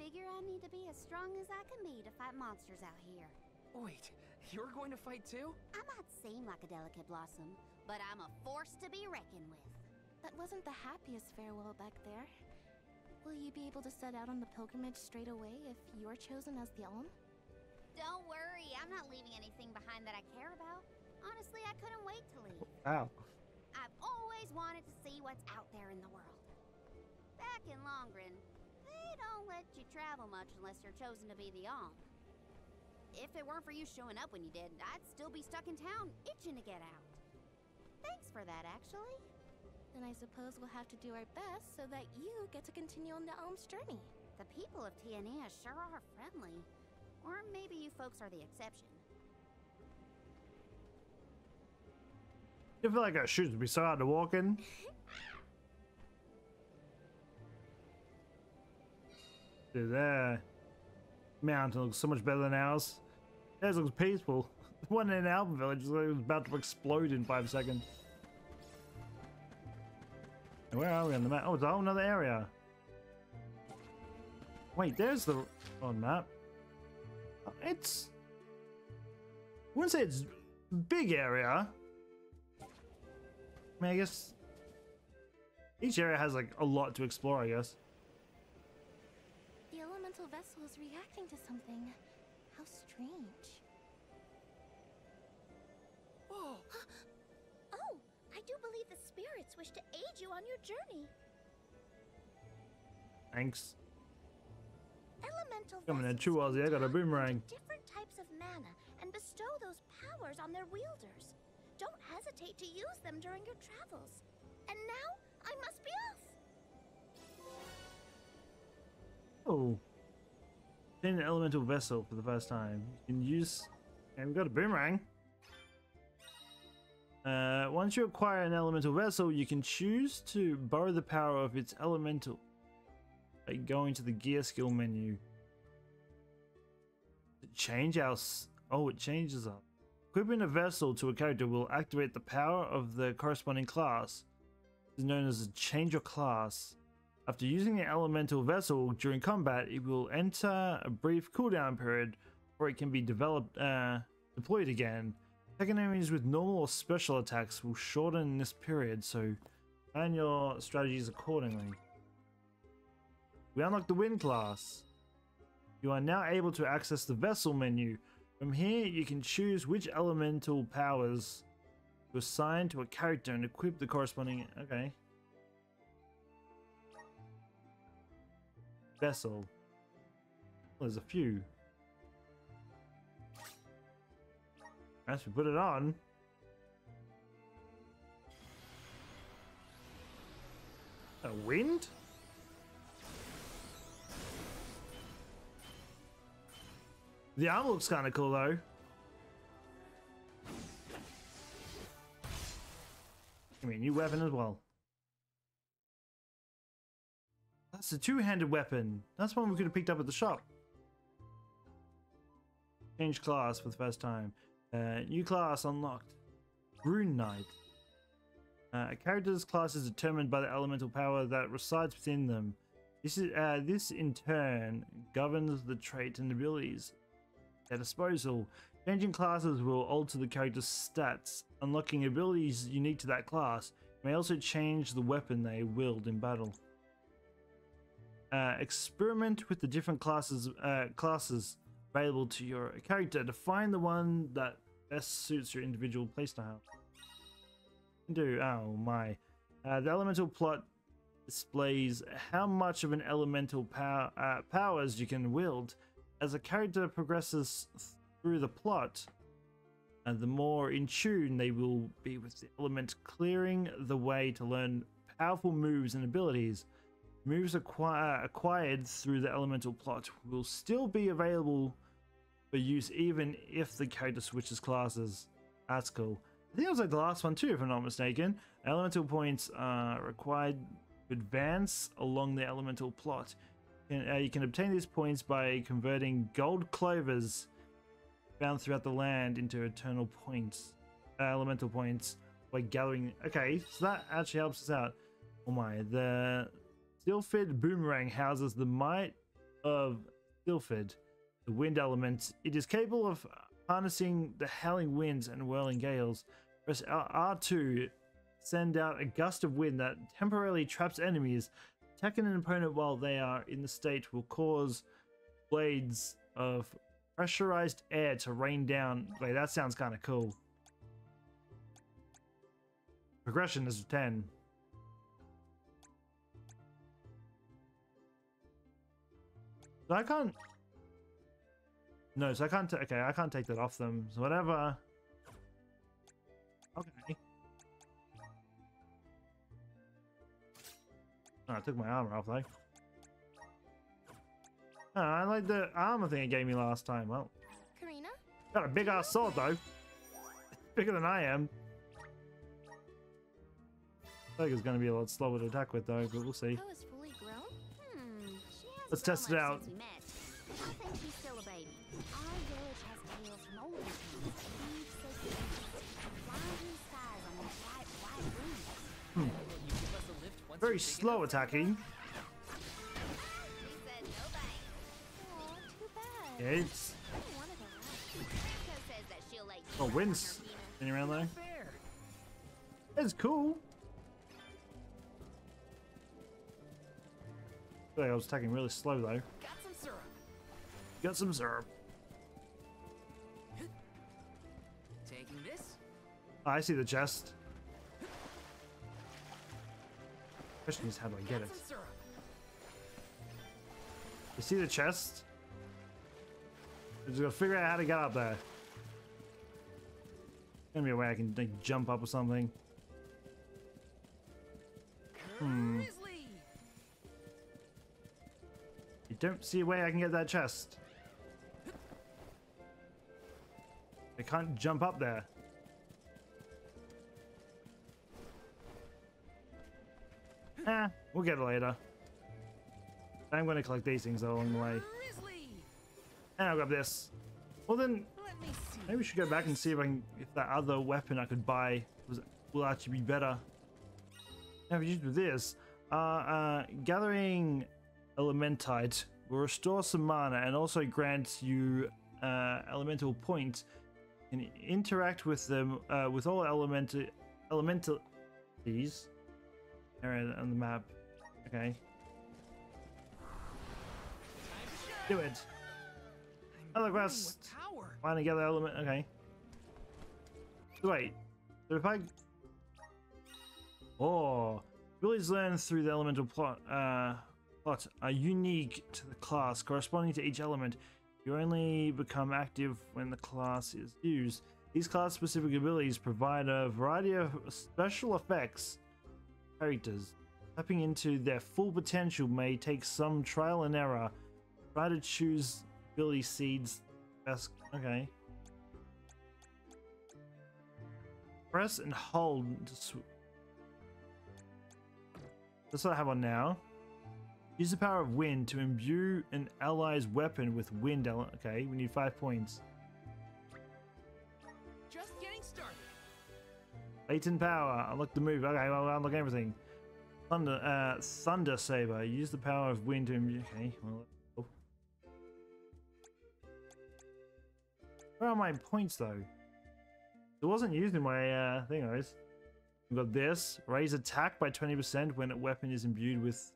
D: I figure I need to be as strong as I can be to fight monsters out here.
C: Wait, you're going to fight too?
D: I might seem like a delicate blossom, but I'm a force to be reckoned with.
B: That wasn't the happiest farewell back there. Will you be able to set out on the pilgrimage straight away if you're chosen as the Alm?
D: Don't worry, I'm not leaving anything behind that I care about. Honestly, I couldn't wait to leave.
A: Wow.
D: I've always wanted to see what's out there in the world. Back in Longren, they don't let you travel much unless you're chosen to be the Alm. If it weren't for you showing up when you did, I'd still be stuck in town, itching to get out. Thanks for that, actually.
B: Then I suppose we'll have to do our best so that you get to continue on the Alm's journey.
D: The people of Tiania sure are friendly. Or maybe you folks are the exception.
A: You feel like our shoes would be so hard to walk in? their mountain looks so much better than ours. Theirs looks peaceful. The one in our village is about to explode in five seconds. Where are we on the map? Oh, it's a whole another area. Wait, there's the on map. It's. I wouldn't say it's big area. I mean, I guess each area has like a lot to explore. I guess.
B: The elemental vessel is reacting to something. How strange.
C: Whoa!
B: Oh, I do believe the spirits wish to aid you on your journey.
A: Thanks.
B: Elemental
A: Coming in
B: vessels
A: true Aussie, I got a boomerang.
B: Different types of mana and bestow those powers on their wielders. Don't hesitate to use them during your travels. And now I must be off.
A: Oh. Obtain an elemental vessel for the first time. You can use. And we've got a boomerang. Uh, once you acquire an elemental vessel, you can choose to borrow the power of its elemental by going to the gear skill menu. Change our. Oh, it changes up. Equipping a vessel to a character will activate the power of the corresponding class. It is known as a change of class. After using the elemental vessel during combat, it will enter a brief cooldown period where it can be developed, uh, deployed again. Attacking enemies with normal or special attacks will shorten this period, so plan your strategies accordingly. We unlock the Wind class. You are now able to access the vessel menu. From here, you can choose which elemental powers to assign to a character and equip the corresponding. Okay. Vessel. Well, there's a few. As we put it on. A wind? The arm looks kind of cool though. I mean, new weapon as well. That's a two-handed weapon. That's one we could have picked up at the shop. Change class for the first time. Uh, new class unlocked. Rune Knight. Uh, a character's class is determined by the elemental power that resides within them. This is uh, this in turn governs the traits and abilities at disposal. Changing classes will alter the character's stats. Unlocking abilities unique to that class may also change the weapon they wield in battle. Uh, experiment with the different classes uh, classes available to your character to find the one that best suits your individual playstyle. Do oh my, uh, the elemental plot displays how much of an elemental power uh, powers you can wield as a character progresses through the plot. And the more in tune they will be with the element, clearing the way to learn powerful moves and abilities. Moves acquire, acquired through the elemental plot will still be available for use even if the character switches classes. That's cool. I think it was like the last one too, if I'm not mistaken. Elemental points are required to advance along the elemental plot. And, uh, you can obtain these points by converting gold clovers found throughout the land into eternal points, uh, elemental points by gathering. Okay, so that actually helps us out. Oh my, the Sylphid Boomerang houses the might of Sylphid, the wind element. It is capable of harnessing the howling winds and whirling gales. Press R- R2, send out a gust of wind that temporarily traps enemies. Attacking an opponent while they are in the state will cause blades of pressurized air to rain down. Wait, that sounds kind of cool. Progression is 10. So I can't. No, so I can't. okay, I can't take that off them. So whatever. Okay. Oh, I took my armor off though. Oh, I like the armor thing it gave me last time. Well,
B: Careena?
A: got a big ass sword though. Bigger than I am. I think it's going to be a lot slower to attack with though, but we'll see. Let's
D: grown
A: test it out.
D: Since we met. I think she's still a baby. Our village has tales from olden times. Huge sacred beasts flying through the skies on their bright white wings.
C: Will you give us a lift once
A: Very slow attacking.
D: She said no thanks.
B: Aw, too bad.
A: Yeah, it's
B: I wanted to laugh.
D: Ko says that she'll let you
A: oh
D: wins. on
A: winds
D: her penis.
A: spinning around there. It's cool. Feel like I was attacking really slow though.
C: Got some syrup.
A: Got some syrup.
C: Taking this.
A: Oh, I see the chest. Question is, how do I get it? You see the chest? I'm just gonna figure out how to get up there. Gonna be a way I can like, jump up or something. Hmm. Don't see a way I can get that chest. I can't jump up there. Eh, we'll get it later. I'm gonna collect these things along the way. And I'll grab this. Well then, maybe we should go back and see if I can, if that other weapon I could buy was will actually be better. Now, if you with this, uh, uh, gathering elementite will restore some mana and also grants you uh, elemental points. And interact with them uh, with all elemental elemental these area on the map. Okay, do it.
C: I'm
A: Other
C: burning
A: quest. Find together element. Okay. Wait. So if I. Oh, abilities learned through the elemental plot uh, plot are unique to the class, corresponding to each element. You only become active when the class is used. These class-specific abilities provide a variety of special effects. Characters tapping into their full potential may take some trial and error. Try to choose ability seeds best. Okay. Press and hold That's what I have on now. Use the power of wind to imbue an ally's weapon with wind. Okay, we need five points.
C: Just getting started.
A: Latent power. Unlock the move. Okay, well, unlock everything. Thunder. Uh, thunder saber. Use the power of wind to imbue. Okay. Well, oh. Where are my points though? It wasn't used in my uh, thing, guys. We've got this. Raise attack by 20% when a weapon is imbued with.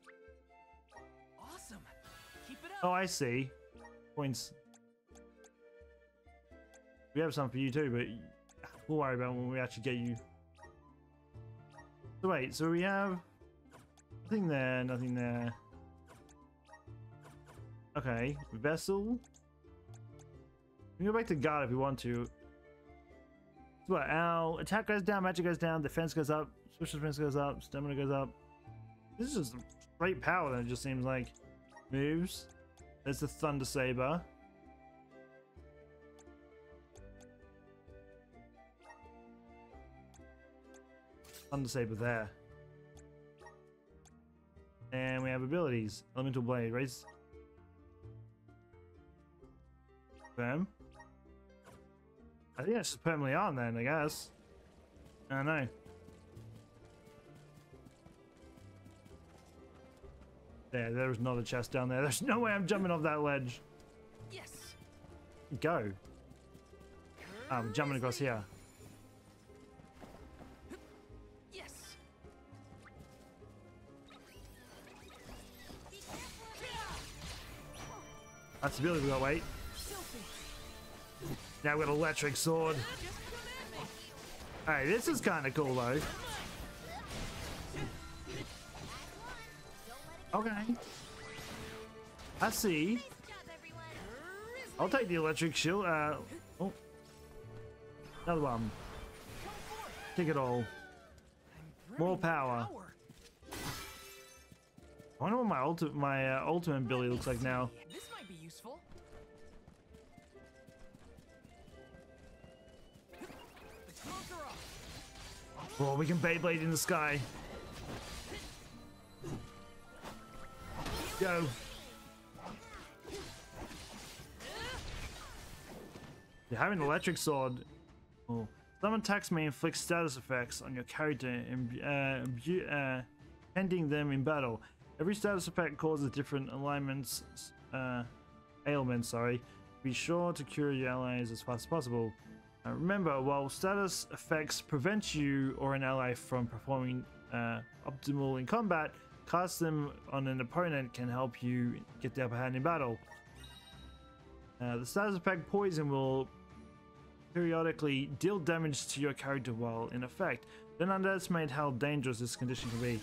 A: Oh, I see. Points. We have some for you too, but we'll worry about when we actually get you. So wait, so we have nothing there, nothing there. Okay, vessel. We can go back to God if we want to. So what, our attack goes down, magic goes down, defense goes up, special defense goes up, stamina goes up. This is just great power then it just seems like. Moves. There's the Thunder Saber. Thunder Saber there. And we have abilities. Elemental Blade. Raise. Firm. I think that's permanently on then, I guess. I don't know. There, there is not a chest down there. There's no way I'm jumping off that ledge.
C: Yes.
A: Go. I'm jumping across here.
C: Yes.
A: That's the ability we got, wait. Now we've got electric sword. Hey, this is kind of cool though. Okay. I see. I'll take the electric shield. Uh, oh. Another one. Take it all. More power. I wonder what my ulti my uh, ultimate ability looks like now.
C: This might be useful. The clothes are off.
A: Oh, we can Beyblade in the sky. Go. You have an electric sword. Oh. Some attacks may inflict status effects on your character, uh, uh, them in battle. Every status effect causes different alignments, uh, ailments. Sorry. Be sure to cure your allies as fast as possible. Uh, remember, while status effects prevent you or an ally from performing uh, optimal in combat, cast them on an opponent can help you get the upper hand in battle. Uh, the status effect poison will periodically deal damage to your character while in effect. Don't underestimate how dangerous this condition can be.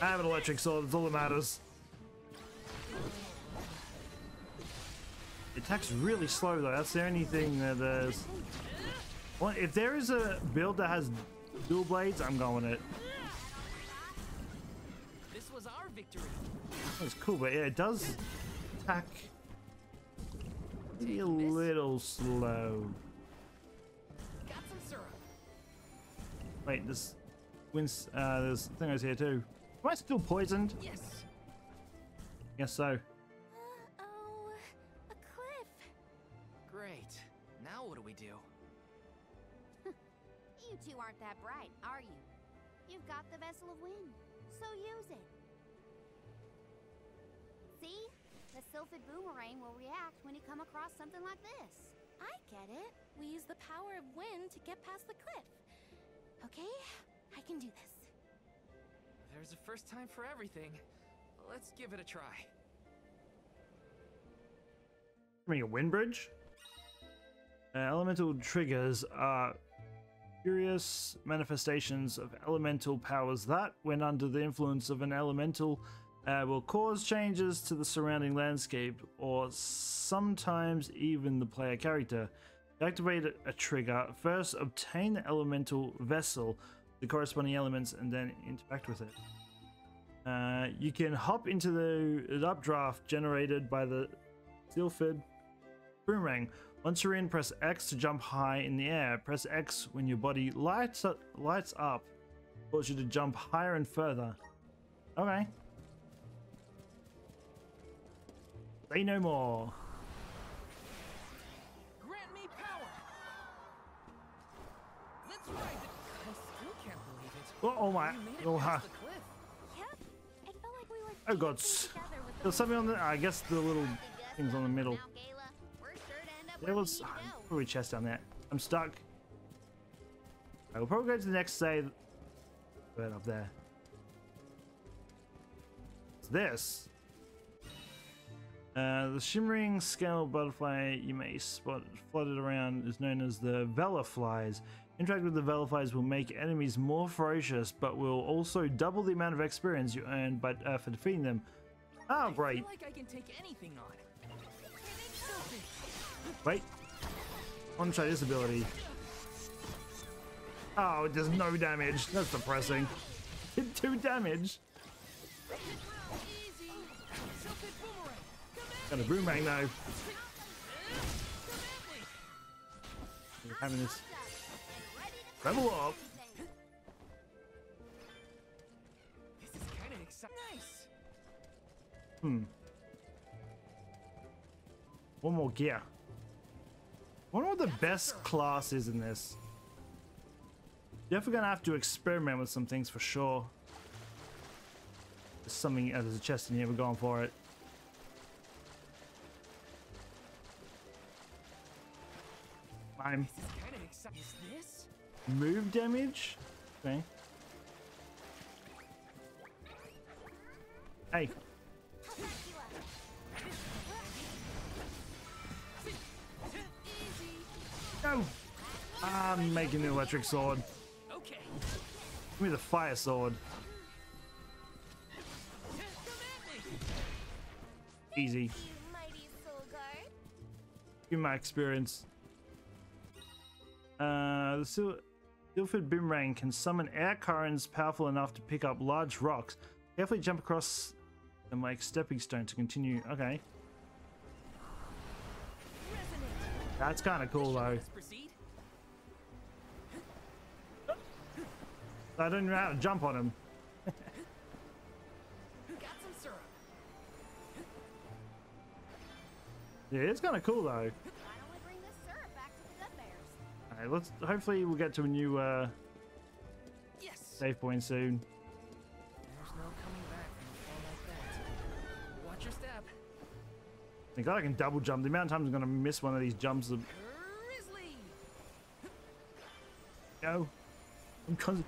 A: I have an electric sword, that's all that matters. It attacks really slow though, that's the only thing that there's... Well, if there is a build that has dual blades, I'm going it.
C: This was our victory.
A: That's cool, but yeah, it does attack a little slow.
C: Got some syrup.
A: Wait, this wins. Uh, there's things here too. Am I still poisoned?
C: Yes.
A: Guess so.
D: You two aren't that bright, are you? You've got the Vessel of Wind, so use it. See? The Sylphid Boomerang will react when you come across something like this.
B: I get it. We use the power of wind to get past the cliff. Okay, I can do this.
C: There's a first time for everything. Let's give it a try.
A: I mean, a wind bridge? Uh, elemental triggers are curious manifestations of elemental powers that, when under the influence of an elemental, uh, will cause changes to the surrounding landscape or sometimes even the player character. To activate a trigger, first obtain the elemental vessel, the corresponding elements, and then interact with it. Uh, you can hop into the updraft generated by the Sylphid boomerang. Once you're in, press X to jump high in the air. Press X when your body lights up, lights up, cause you to jump higher and further. Okay. Say no more.
C: Grant me power. Let's ride the. I still can't believe it.
A: Oh, oh my!
C: We made it
A: Oh,
C: past
A: ha.
B: Yep, it felt like we were
A: Oh god!
B: dancing together with
A: There's something on the. I guess the little things on the middle. There was
D: we need to go.
A: probably chest down there. I'm stuck. I will probably go to the next save. Right up there. It's this. Uh, the shimmering scale butterfly you may spot floated around is known as the Vela flies. Interact with the Vela flies will make enemies more ferocious, but will also double the amount of experience you earn but, uh, for defeating them. Oh,
C: I
A: great.
C: feel like I can take anything on.
A: Wait. I want to try this ability. Oh, it does no damage. That's depressing. Did two damage. Got a boomerang though. Having this level up.
C: This is kind of. Nice.
A: Hmm. One more gear. Wonder what the best class is in this. Definitely gonna have to experiment with some things for sure. There's something, uh, there's a chest in here, we're going for it. I'm
C: This is kind of exciting. Is this?
A: move damage? Okay. Hey, go! I'm making the electric sword.
C: Okay.
A: Give me the fire sword. Easy.
B: You mighty soul guard.
A: Give me my experience. Uh, the Sil Sylphid Boomerang can summon air currents powerful enough to pick up large rocks. Carefully jump across them like stepping stone to continue. Okay. That's kind of cool though. I don't know how to jump on him.
C: Got some syrup.
A: Yeah, it's kind of cool though.
D: Why don't we bring this syrup back to the Dud Bears?
A: Alright, let's hopefully we'll get to a new uh,
C: Yes.
A: save point soon. Thank God I can double jump. The amount of times I'm gonna miss one of these jumps. Of, go. I'm con-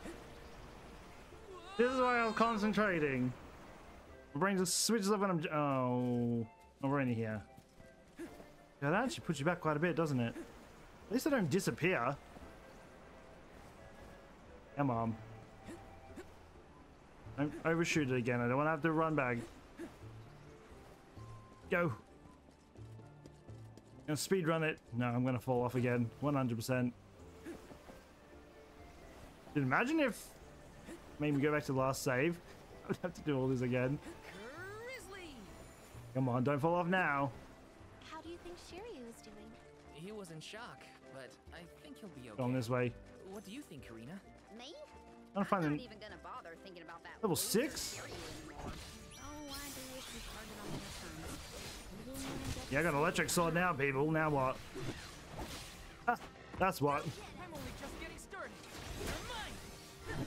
A: this is why I was concentrating. My brain just switches up when I'm. Oh, we're in here. Yeah, that actually puts you back quite a bit, doesn't it? At least I don't disappear. Come on. Don't overshoot it again. I don't want to have to run back. Go. Gonna speed run it. No, I'm gonna fall off again. 100%. Dude, imagine if made me go back to the last save. I would have to do all this again.
C: Grizzly.
A: Come on, don't fall off now.
B: How do you think Shiryu is doing?
C: He was in shock, but I think he'll be okay.
A: Going this way.
C: What do you think, Careena?
D: Me?
A: I'm
D: I'm not even gonna bother thinking about that.
A: level six. Yeah, I got an electric sword now, people. Now what? Ah, that's what.
C: I'm only just getting started. You're mine.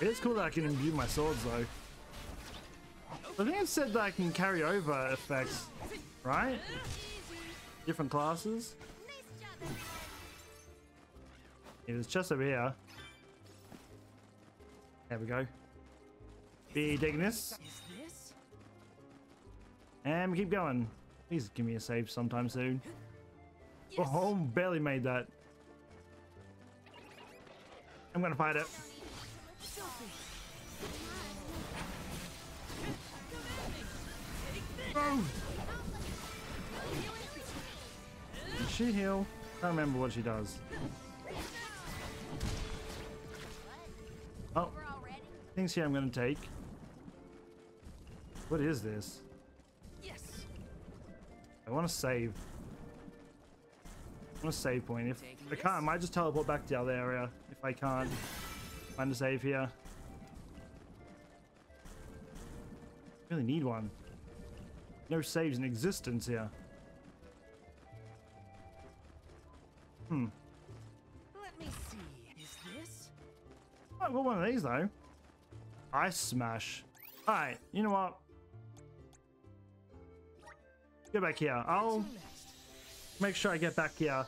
A: It is cool that I can imbue my swords though. I think it said that I can carry over effects, right? Different classes. Yeah, there's chest over here. There we go. Be digging. This? And we keep going. Please give me a save sometime soon.
C: Yes.
A: Oh, barely made that. I'm gonna fight it. Oh! Does she heal? Can't remember what she does. Oh, things here I'm gonna take. What is this? I want to save. I want a save point. If I can't, I might just teleport back to the other area. If I can't find a save here. Really need one. No saves in existence here. Hmm.
C: Let me see. Is this?
A: I've got one of these though. Ice smash. Alright, you know what? Go back here. I'll make sure I get back here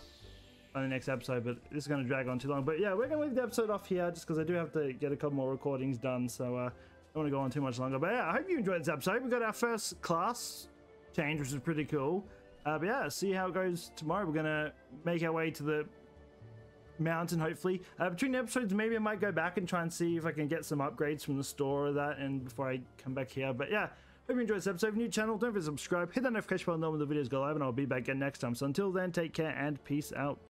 A: on the next episode, but this is going to drag on too long. But yeah, we're going to leave the episode off here just because I do have to get a couple more recordings done, so uh, I don't want to go on too much longer. But yeah, I hope you enjoyed this episode. We got our first class change, which is pretty cool. Uh, but yeah, see how it goes tomorrow. We're going to make our way to the mountain, hopefully. Uh, between episodes, maybe I might go back and try and see if I can get some upgrades from the store or that, and before I come back here. But yeah, hope you enjoyed this episode. of new channel, don't forget to subscribe, hit that notification bell, know when the videos go live, and I'll be back again next time. So until then, take care and peace out.